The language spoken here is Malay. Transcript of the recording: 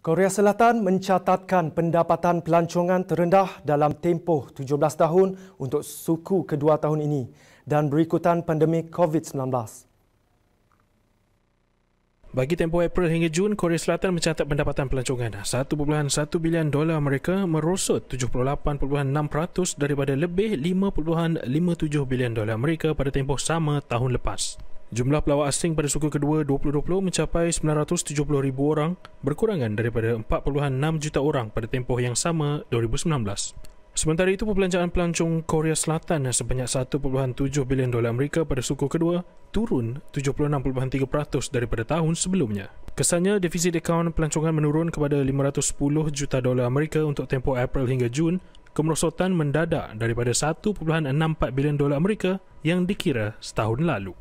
Korea Selatan mencatatkan pendapatan pelancongan terendah dalam tempoh 17 tahun untuk suku kedua tahun ini dan berikutan pandemik COVID-19. Bagi tempoh April hingga Jun, Korea Selatan mencatat pendapatan pelancongan 1.1 bilion dolar Amerika merosot 78.6% daripada lebih 5.57 bilion dolar Amerika pada tempoh sama tahun lepas. Jumlah pelawak asing pada suku kedua 2020 mencapai 970,000 orang, berkurangan daripada 4.6 juta orang pada tempoh yang sama 2019. Sementara itu, perbelanjaan pelancong Korea Selatan sebanyak 1.7 bilion dolar Amerika pada suku kedua turun 76.3% daripada tahun sebelumnya. Kesannya, defisit akaun pelancongan menurun kepada 510 juta dolar Amerika untuk tempoh April hingga Jun, kemerosotan mendadak daripada 1.64 bilion dolar Amerika yang dikira setahun lalu.